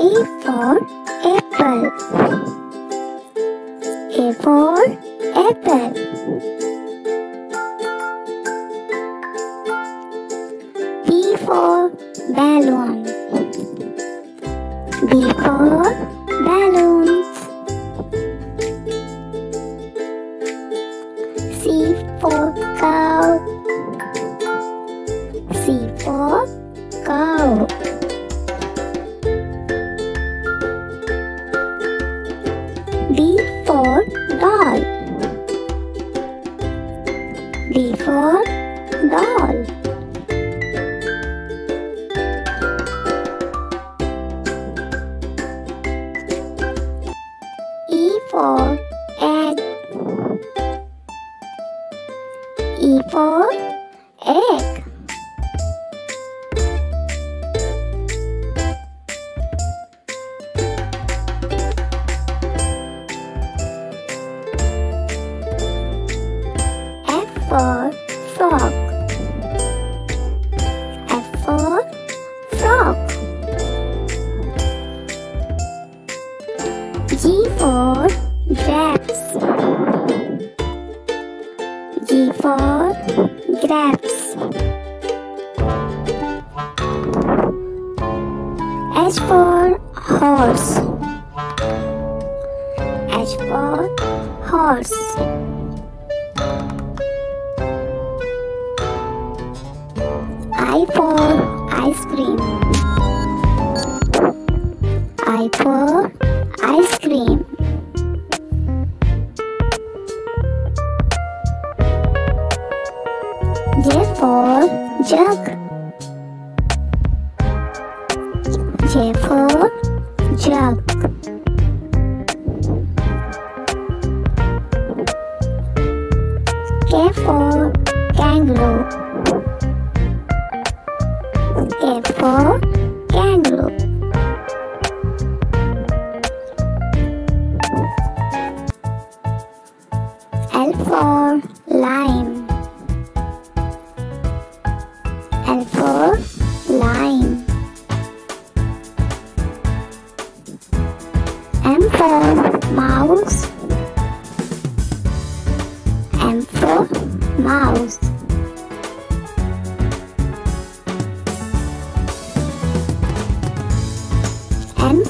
A for apple. A for apple. B for balloon. B for balloons. C for D for doll. E for egg. E for for frog. F for frog. G for grapes. G for grapes. H for horse. H for horse. Ice cream. I for ice cream. J for jug. J for jug. K for kangaroo. K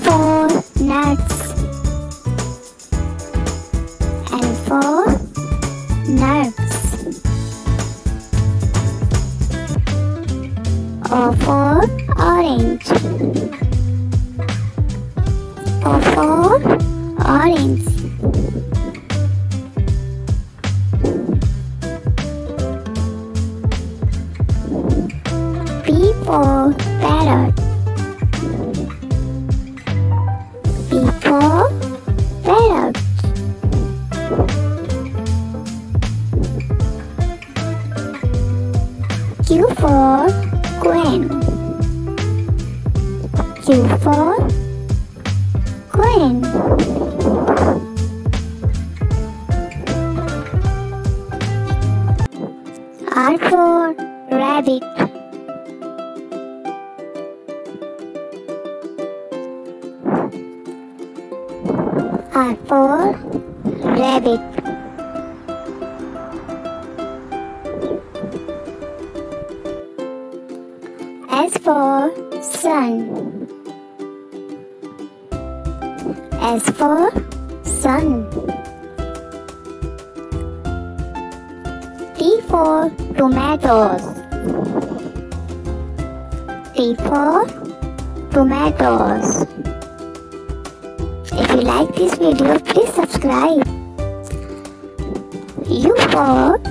N for nuts. N for nuts. O for orange. O for for queen. Q for queen. R for rabbit. R for rabbit. For sun. S for sun. T for tomatoes. T for tomatoes. If you like this video, please subscribe. U for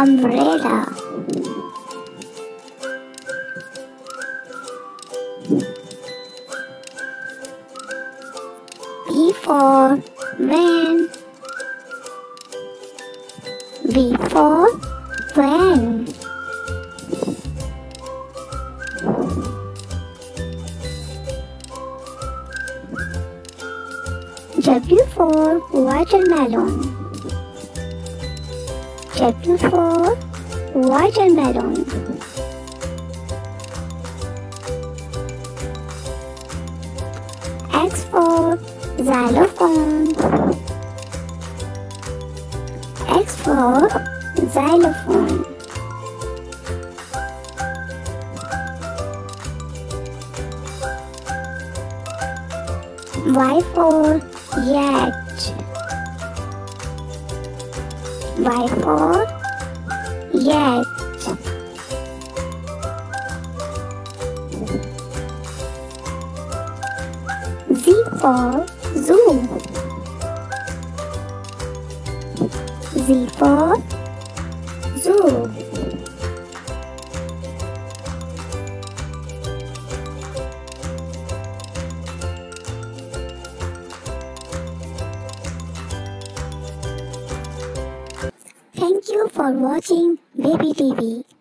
umbrella. V for van. V for van. W for watermelon. W for watermelon. X for xylophone. X for xylophone. Y for yacht. Y for yacht. Z for zoo. Z for zoo. For watching Baby TV.